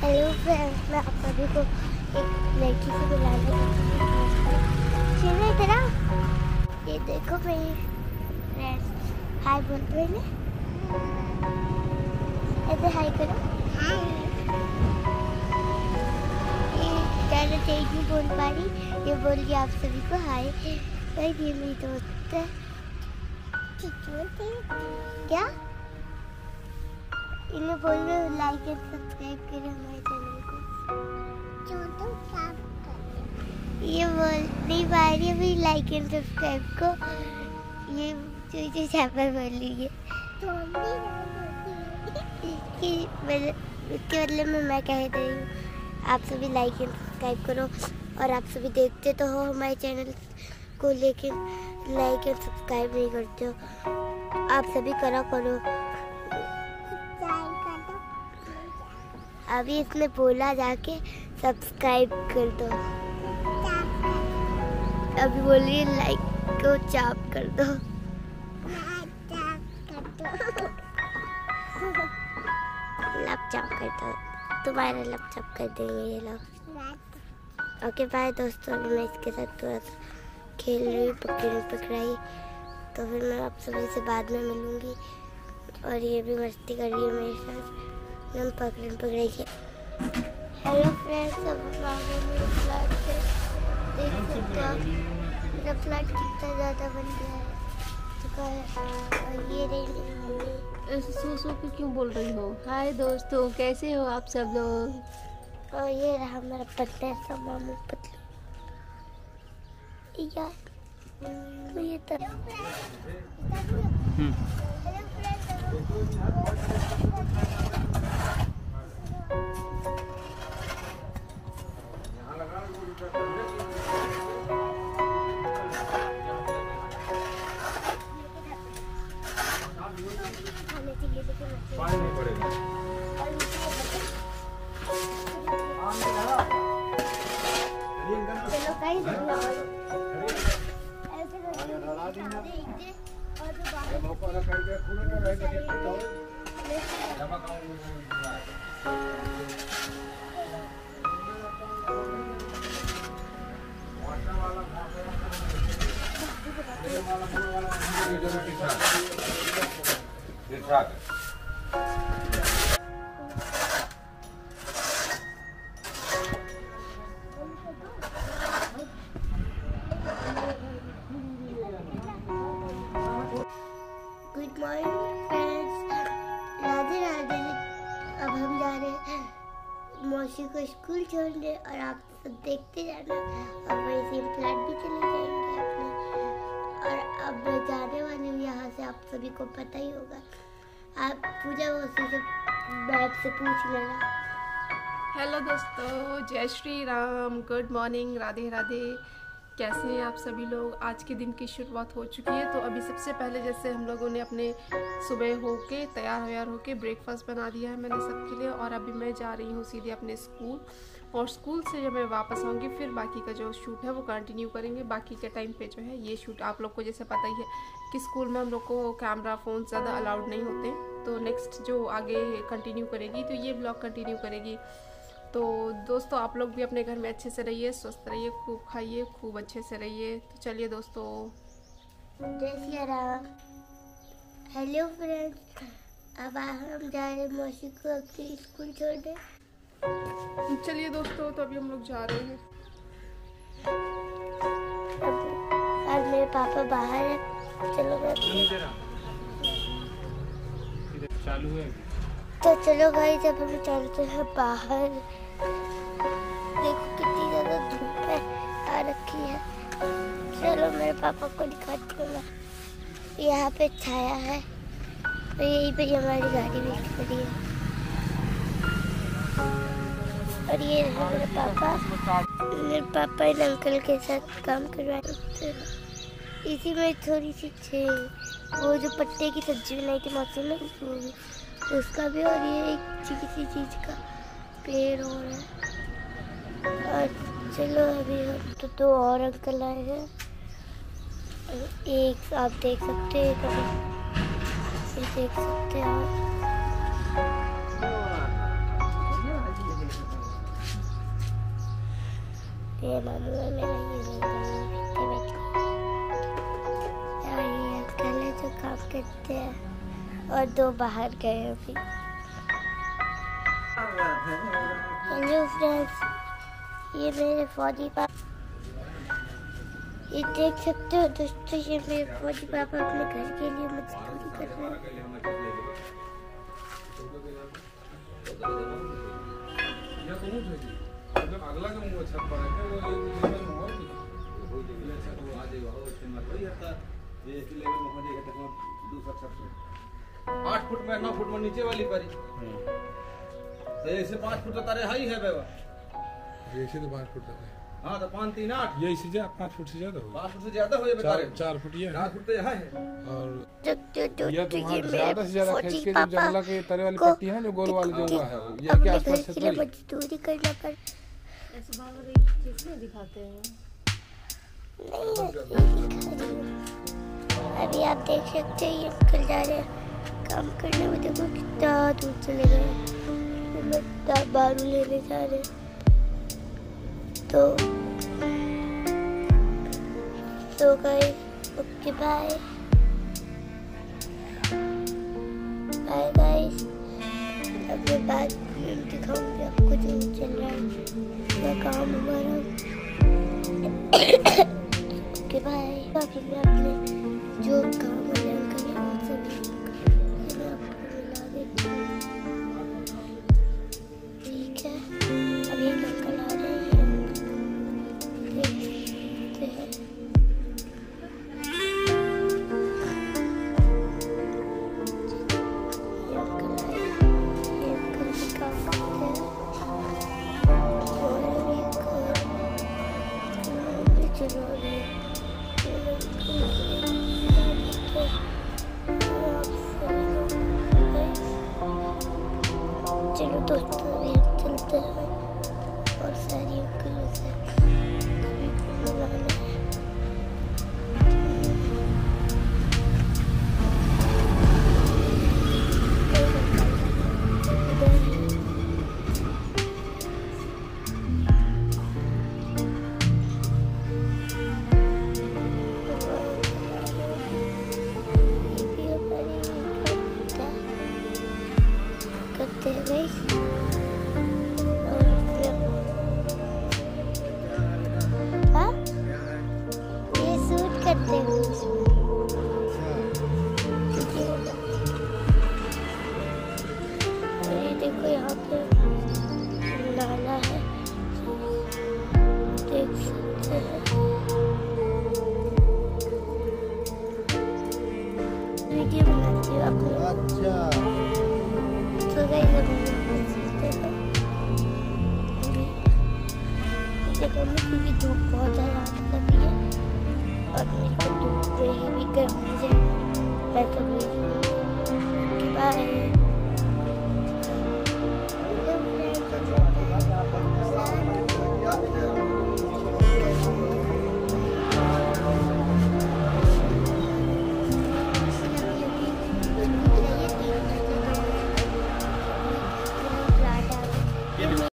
Hello friends मैं आप सभी को एक लड़की से बुलाने इधर ये देखो मेरी फ्रेंड्स हाय बोल रहे हैं। ऐसे हाय करो। ज़्यादा तेज नहीं बोल पा रही। ये बोल रही आप सभी को हाय। ये मेरी दोस्त है। क्या? इन्हें बोल हो लाइक एंड सब्सक्राइब करें हमारे चैनल को। कर ये बोल नहीं पा रही है लाइक एंड सब्सक्राइब को। ये जो जो छापर बोल रही है। कि मतलब इसके बदले में मैं कह रही हूँ, आप सभी लाइक एंड सब्सक्राइब करो और आप सभी देखते तो हो हमारे चैनल को, लेकिन लाइक एंड सब्सक्राइब नहीं करते हो। आप सभी करा, करो। अभी इसने बोला जाके सब्सक्राइब कर दो। अभी बोलिए लाइक को चाप कर दो। लपचाप कर दो। तुम्हारा लपचाप कर देंगे ये लोग। ओके बाय दोस्तों। मैं इसके साथ थोड़ा सा खेल रही पकड़ी, पकड़ाई। तो फिर मैं आप सभी से बाद में मिलूँगी। और ये भी मस्ती कर रही है मेरे साथ। हम पकड़न पकड़े के। हेलो फ्रेंड्स अब हम आ गए मेरे फ्लैट पे। देख सकते हो मेरा फ्लैट कितना ज़्यादा बन गया है। चुका है और ये रही ऐसे सो सो के क्यों बोल रही हो? हाय दोस्तों कैसे हो आप सब लोग? और ये रहा मेरा पतला सा मामू पतलू। यार तो ये तो खाने चाहिए पानी नहीं पड़ेगा और नीचे चलो से रहे हैं मौसी को स्कूल छोड़ने और आप सब देखते जाना। और वैसे हम फ्लैट भी चले जाएँगे अपने। और अब जाने वाली हूँ, यहाँ से आप सभी को पता ही होगा। आप पूजा मौसी से मैप से पूछ लेना। हेलो दोस्तों, जय Shri Ram. Good morning Radhe Radhe. कैसे हैं आप सभी लोग? आज के दिन की शुरुआत हो चुकी है तो अभी सबसे पहले जैसे हम लोगों ने अपने सुबह होके तैयार व्यार होके ब्रेकफास्ट बना दिया है मैंने सबके लिए और अभी मैं जा रही हूँ सीधे अपने स्कूल और स्कूल से जब मैं वापस आऊँगी, फिर बाकी का जो शूट है वो कंटिन्यू करेंगे। बाकी के टाइम पे जो है ये शूट आप लोग को जैसे पता ही है कि स्कूल में हम लोग को कैमरा फ़ोन ज़्यादा अलाउड नहीं होते। तो नेक्स्ट जो आगे कंटिन्यू करेगी तो ये ब्लॉग कंटिन्यू करेगी। तो दोस्तों, आप लोग भी अपने घर में अच्छे से रहिए, स्वस्थ रहिए, खूब खाइए, खूब अच्छे से रहिए। तो चलिए दोस्तों। हेलो फ्रेंड्स अब हम जा रहे मौसी को अपने स्कूल छोड़ने। चलिए दोस्तों तो अभी हम लोग जा रहे हैं। आज मेरे पापा बाहर है। चलो चालू है। तो चलो भाई जब हम चलते हैं बाहर। देखो कितनी ज़्यादा धूप है आ रखी है। चलो मेरे पापा को दिखाती हूँ मैं। यहाँ पे छाया है। तो यहीं पे हमारी गाड़ी भी खड़ी है। और ये मेरे पापा। मेरे पापा इन अंकल के साथ काम करवा रहे थे। इसी में थोड़ी सी वो जो पट्टे की सब्ज़ी बनाई थी मौसम में उसका भी और ये एक किसी चीज़ का पेड़ और है। और चलो अभी हम तो दो और अंकल आए हैं। एक आप देख सकते हैं देख सकते हैं। ये मामू है मेरा ये अंकल है जो काम करते हैं और दो बाहर गए अभी हेलो फ्रेंड्स ये मेरे फौजी पापा ये देख सकते हो दोस्तों ये मेरे फौजी पापा अपने घर के लिए मजदूरी कर रहे हैं? आठ फुट में नौ फुट में नीचे वाली परी तो ऐसे पाँच फुट तो तारे हाई है बेवा। ऐसे तो पाँच फुट तक है। हाँ तो पाँच तीन आठ। ये इससे ज़्यादा पाँच फुट से ज़्यादा होगा। पाँच फुट से ज़्यादा हो चार तारे चार फुट ये चार फुट तो यहाँ है। और यह तो वहाँ ज़्यादा से ज़्यादा खींच के जो जंगला के तरे वाली पट्टी है जो गोल वाली जो हुआ है। ये अपने के घर आसपास से करना पड़ अभी आप देख सकते हैं, ये अंकल जा रहे हैं काम करने। में देखो कितना दूर चले गए बारू लेने जा रहे तो तो guys okay bye bye guys अब मैं बाद में दिखाऊँगी आपको जो चल रहा है क्या काम हमारा ओके अभी मैं अपने जो काम क्योंकि धूप बहुत ज़्यादा लगी है और मेरे को धूप में भी गर्मी से मैं तो बाय